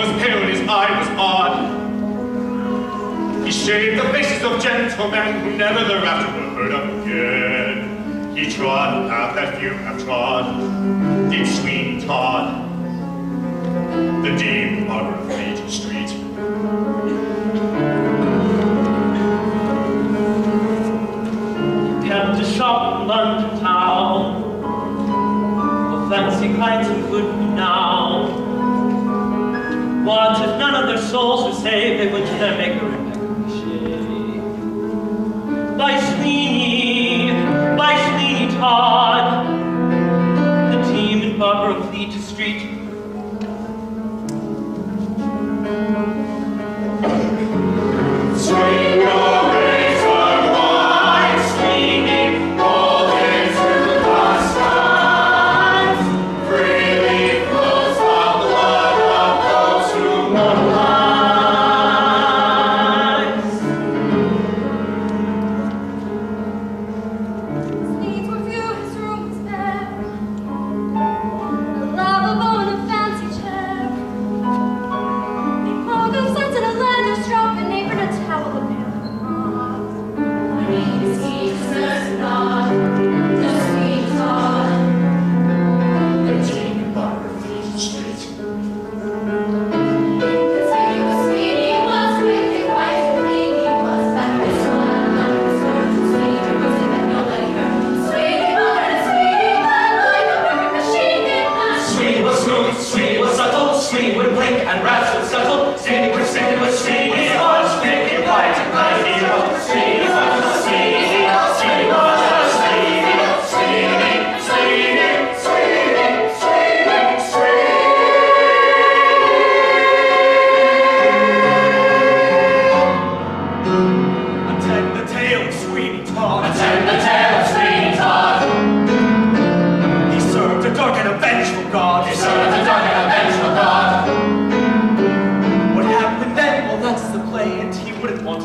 was pale and his eye was odd. He shaved the faces of gentlemen who never thereafter were heard of again. He trod the path that few have trod, The sweet Todd, the deep barber of wanted none of their souls were saved, they went to their maker and maker.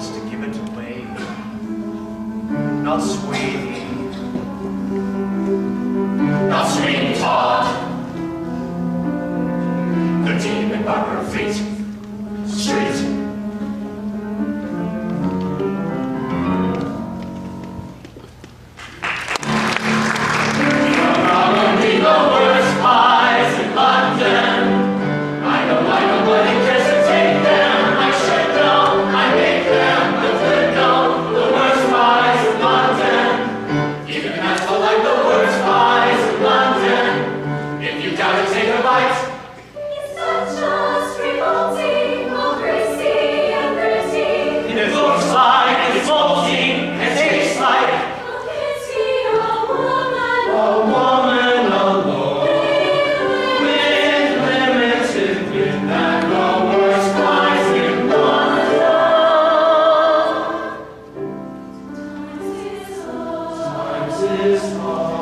wants to give it away, not Sweeney. Not Sweeney Todd. The demon by her feet. is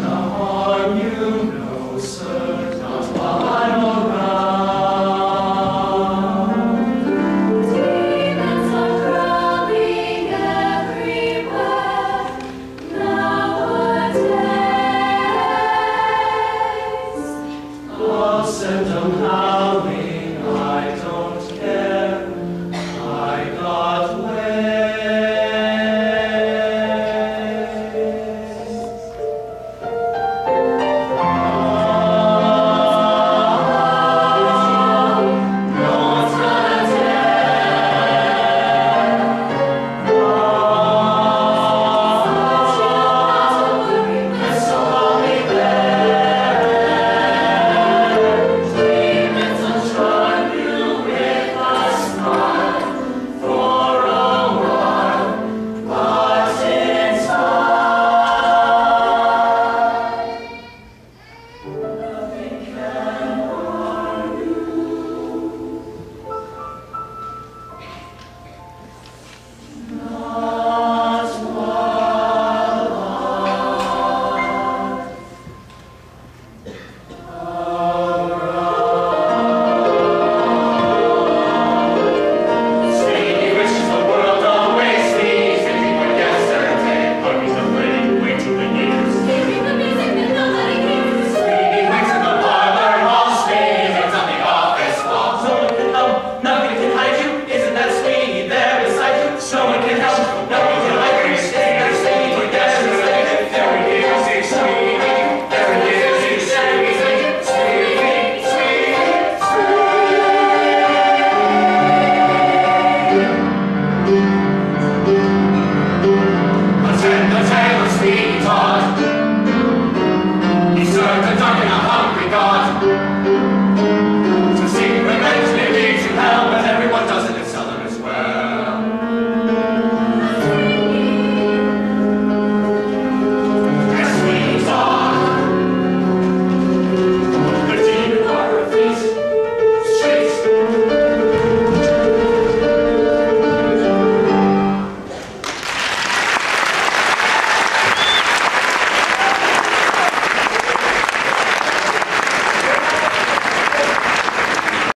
harm you no sir.